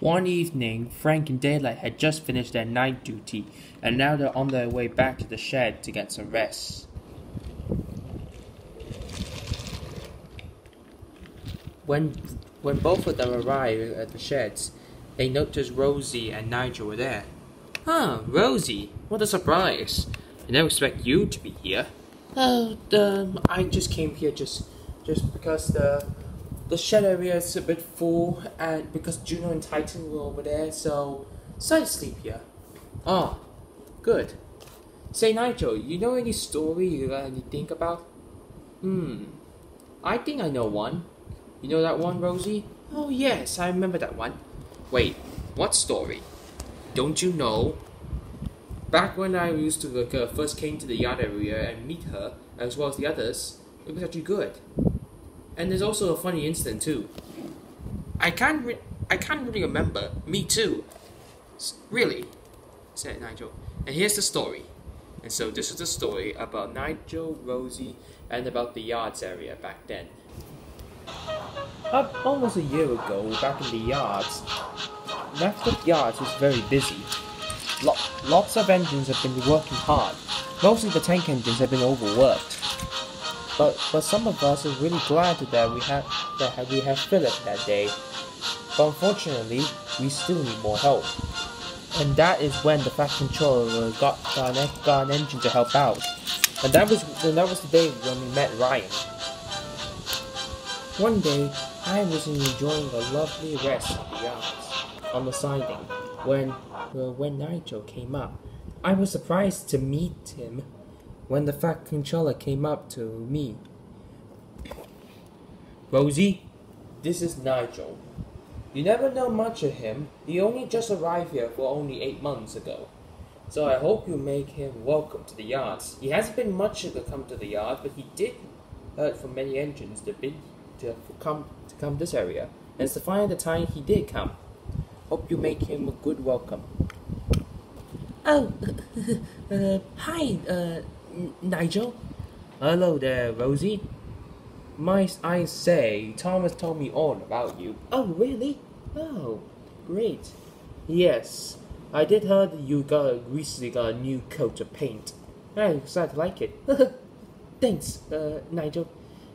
One evening, Frank and Daylight had just finished their night duty, and now they're on their way back to the shed to get some rest. When, when both of them arrived at the sheds, they noticed Rosie and Nigel were there. Huh, Rosie, what a surprise! I never expect you to be here. Oh, um, I just came here just, just because the the shed area is a bit full, and because Juno and Titan were over there, so to sleep here. Oh, good. Say, Nigel, you know any story you got any think about? Hmm, I think I know one. You know that one, Rosie? Oh yes, I remember that one. Wait, what story? Don't you know? Back when I used to uh, first came to the yard area and meet her, as well as the others, it was actually good. And there's also a funny incident too. I can't re- I can't really remember. Me too. Really? said Nigel. And here's the story. And so this is the story about Nigel, Rosie, and about the yards area back then. Up almost a year ago, back in the yards, Netflix Yards was very busy. Lo- lots of engines have been working hard. Mostly the tank engines have been overworked. But but some of us are really glad that we have that we have Philip that day. But unfortunately, we still need more help. And that is when the Fat Controller got an, got an engine to help out. And that was and that was the day when we met Ryan. One day, I was enjoying a lovely rest in the on the siding when well, when Nigel came up. I was surprised to meet him when the Fat Controller came up to me. Rosie, this is Nigel. You never know much of him. He only just arrived here for only eight months ago. So I hope you make him welcome to the yards. He hasn't been much to come to the yard, but he did heard from many engines to be to come to come this area. And it's the final time he did come. Hope you make him a good welcome. Oh, uh, hi, uh, N- Nigel. Hello there, Rosie. My, I say, Thomas told me all about you. Oh, really? Oh, great. Yes, I did heard that you got recently got a new coat of paint. I'm excited to like it. Thanks, uh, Nigel.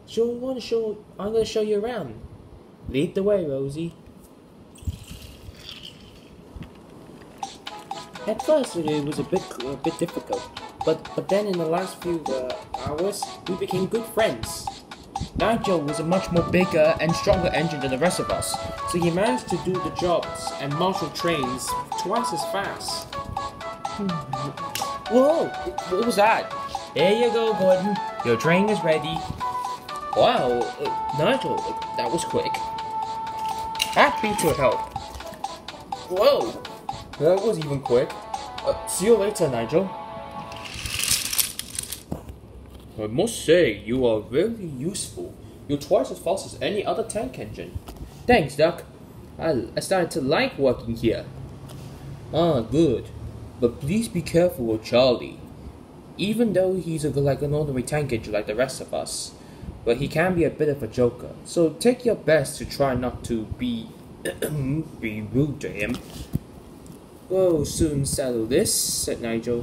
Sure, want to show? I'm gonna show you around. Lead the way, Rosie. At first, it was a bit a bit difficult, but but then in the last few uh, hours, we became good friends. Nigel was a much more bigger and stronger engine than the rest of us, so he managed to do the jobs and marshal trains twice as fast. Whoa! What was that? There you go, Gordon. Your train is ready. Wow, uh, Nigel, uh, that was quick. Happy to help. Whoa! That was even quick. Uh, see you later, Nigel. I must say, you are very useful. You're twice as fast as any other tank engine. Thanks, Doc. I, I started to like working here. Ah, good. But please be careful with Charlie. Even though he's a, like an ordinary tank engine like the rest of us, but he can be a bit of a joker. So take your best to try not to be be rude to him. We'll soon settle this, said Nigel.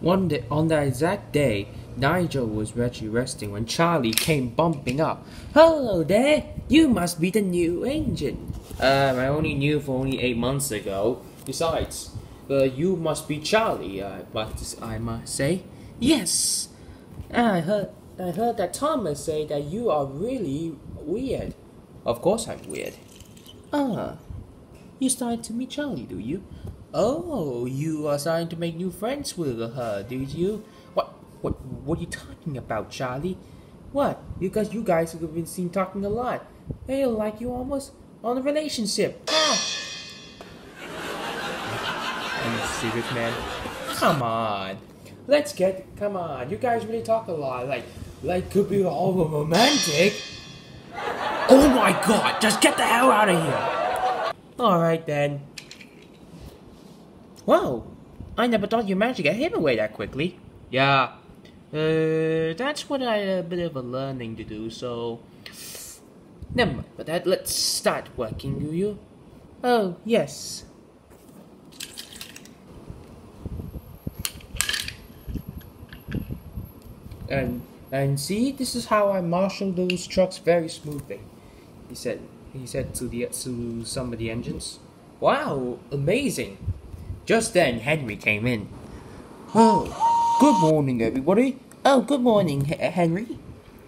One day, on that exact day, Nigel was actually resting when Charlie came bumping up. Hello there! You must be the new engine. Um, I only knew for only eight months ago. Besides, uh, you must be Charlie, I must, I must say. Yes. I heard, I heard that Thomas say that you are really weird. Of course I'm weird. Ah, you started to meet Charlie, do you? Oh, you are starting to make new friends with her, do you? What? Are you talking about, Charlie? What? Because you guys have been seen talking a lot. They like you almost on a relationship. Ah! Are man? Come on. Let's get. Come on. You guys really talk a lot. Like, like could be all romantic. Oh my god! Just get the hell out of here. All right then. Whoa! I never thought you managed to get him away that quickly. Yeah, uh, that's what I had a bit of a learning to do. So, never mind. But that let's start working, do you? Oh, yes. And and see, this is how I marshal those trucks very smoothly. He said. He said to the to some of the engines. Wow, amazing! Just then, Henry came in. Oh, good morning, everybody. Oh, good morning, Henry.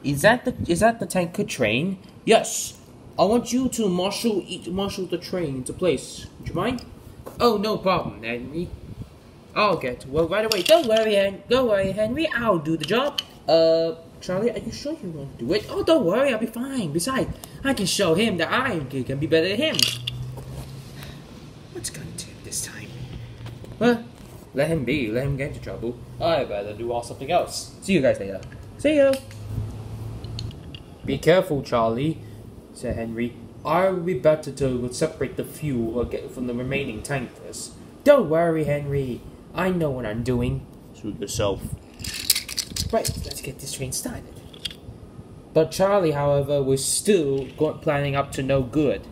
Is that the is that the tanker train? Yes. I want you to marshal each marshal the train into place. Would you mind? Oh, no problem, Henry. I'll get to work right away. Don't worry, Hen- don't worry, Henry. I'll do the job. Uh, Charlie, are you sure you want to do it? Oh, don't worry, I'll be fine. Besides, I can show him that I can be better than him. What's going to this time? Well, let him be. Let him get into trouble. I better do all something else. See you guys later. See you. Be careful, Charlie, said Henry. I will be better to separate the fuel or get from the remaining tankers. Don't worry, Henry. I know what I'm doing. Suit yourself. Right, let's get this train started. But Charlie, however, was still planning up to no good.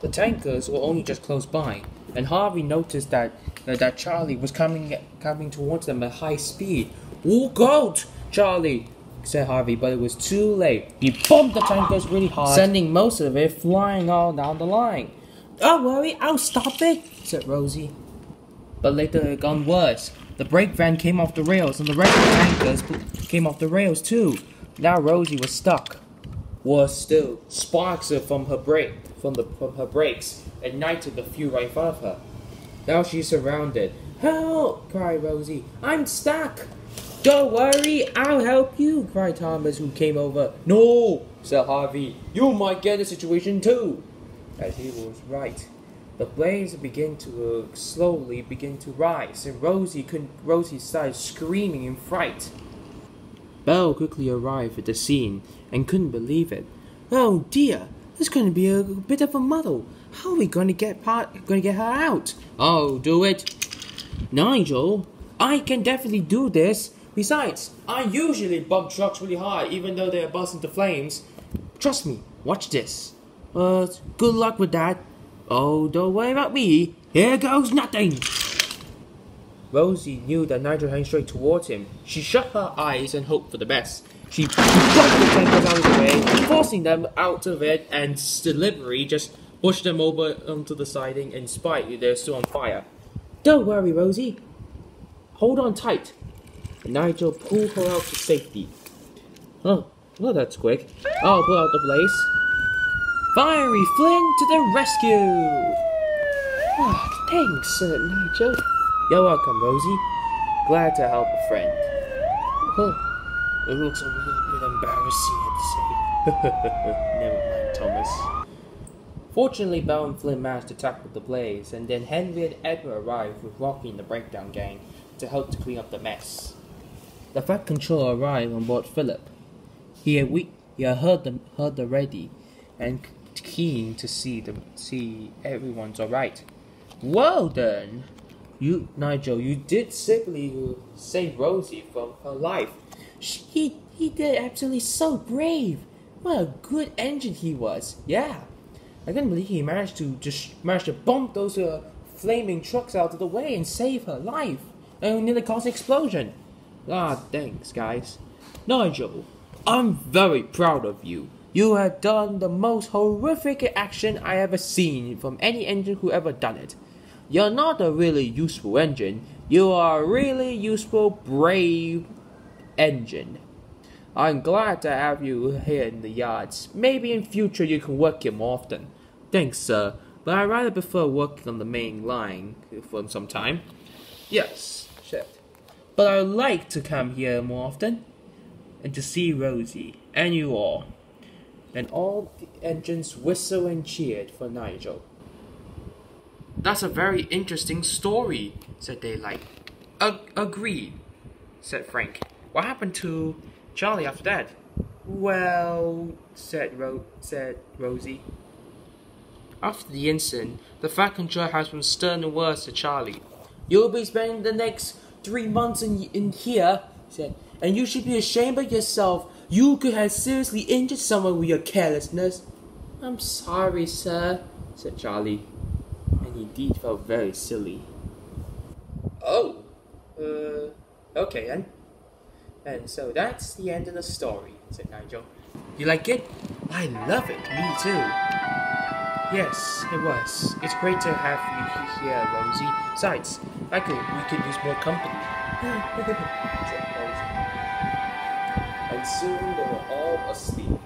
The tankers were only just close by, and Harvey noticed that that, that Charlie was coming coming towards them at high speed. Look out, Charlie! said Harvey, but it was too late. He bumped the tankers really hard, sending most of it flying all down the line. Don't worry, I'll stop it, said Rosie. But later it got worse. The brake van came off the rails, and the rest of the tankers came off the rails too. Now Rosie was stuck. Worse still, sparks from her brake from the from her brakes ignited the fuel right in front of her. Now she's surrounded. Help! cried Rosie. I'm stuck. Don't worry, I'll help you, cried Thomas, who came over. No, said Harvey. You might get a situation too. As he was right. The blaze began to uh, slowly begin to rise, and Rosie couldn't. Rosie started screaming in fright. Belle quickly arrived at the scene and couldn't believe it. Oh dear, there's going to be a bit of a muddle. How are we going to get part, going to get her out? Oh, do it, Nigel. I can definitely do this. Besides, I usually bump trucks really hard, even though they're busting into flames. Trust me. Watch this. Uh, good luck with that. Oh, don't worry about me. Here goes nothing. Rosie knew that Nigel heading straight towards him. She shut her eyes and hoped for the best. She bumped the tankers out of the way, forcing them out of it, and delivery just pushed them over onto the siding in spite they're still on fire. Don't worry, Rosie. Hold on tight. Nigel pulled her out to safety. Oh, well, that's quick. I'll put out the blaze. Fiery Flynn to the rescue! Ah, thanks, uh, Nigel. You're welcome, Rosie. Glad to help a friend. Huh. It looks a little bit embarrassing, I'd say. Never mind, Thomas. Fortunately, Belle and Flynn managed to tackle the blaze, and then Henry and Edward arrived with Rocky and the Breakdown Gang to help to clean up the mess. The Fat Controller arrived on board Philip. He had, we- he had heard, the- heard already, and keen to see them see everyone's alright. Well done, you Nigel, you did simply save Rosie from her life. He he did absolutely so brave. What a good engine he was. Yeah, I couldn't believe he managed to just managed to bump those uh, flaming trucks out of the way and save her life, and nearly caused an explosion. Ah, thanks, guys. Nigel, I'm very proud of you. You have done the most horrific action I ever seen from any engine who ever done it. You're not a really useful engine. You are a really useful, brave engine. I'm glad to have you here in the yards. Maybe in future you can work more often. Thanks, sir, but I rather prefer working on the main line for some time. Yes, shit. But I would like to come here more often and to see Rosie and you all. And all the engines whistled and cheered for Nigel. That's a very interesting story, said Daylight. Ag- agreed, said Frank. What happened to Charlie after that? Well, said Ro- said Rosie. After the incident, the Fat Controller has been stern words to Charlie. You'll be spending the next three months in, in here, he said, and you should be ashamed of yourself. You could have seriously injured someone with your carelessness. I'm sorry, sir, said Charlie, and he indeed felt very silly. Oh, uh, okay then. And so that's the end of the story, said Nigel. You like it? I love it, me too. Yes, it was. It's great to have you here, Rosie. Besides, I could we could use more company. And soon they were all asleep.